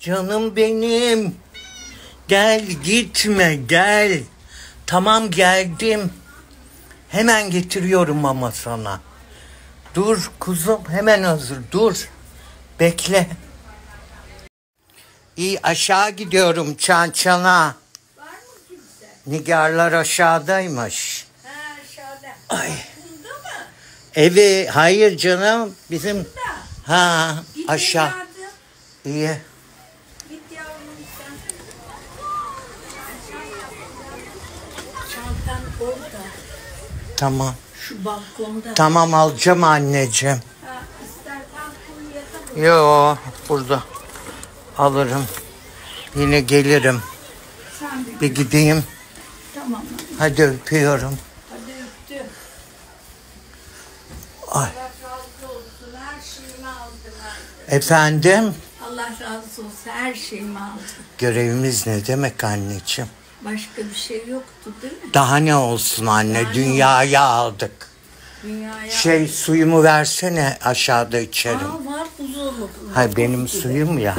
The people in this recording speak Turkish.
Canım benim. Gel gitme gel. Tamam geldim. Hemen getiriyorum ama sana. Dur kuzum hemen hazır dur. Bekle. İyi aşağı gidiyorum çan çana. Nigarlar aşağıdaymış. Ha aşağıda. Ay. Bunda mı? Evi hayır canım bizim Da. ha Git aşağı. evladım. İyi. Çantan orada. Tamam. Şu balkonda. Tamam alacağım anneciğim. Ha. Yo burada alırım. Yine gelirim. Sen bir Bir gideyim. tamam. Hadi öpüyorum. Hadi öptüm. Ay. Efendim? Allah razı olsun. Her şeyimi aldın. Görevimiz ne demek anneciğim? Başka bir şey yoktu değil mi? Daha ne olsun anne? Daha ne Dünyayı aldık. Dünyaya. Şey suyumu versene aşağıda içerim. Aa var buzdolabı. Hay benim suyum ya.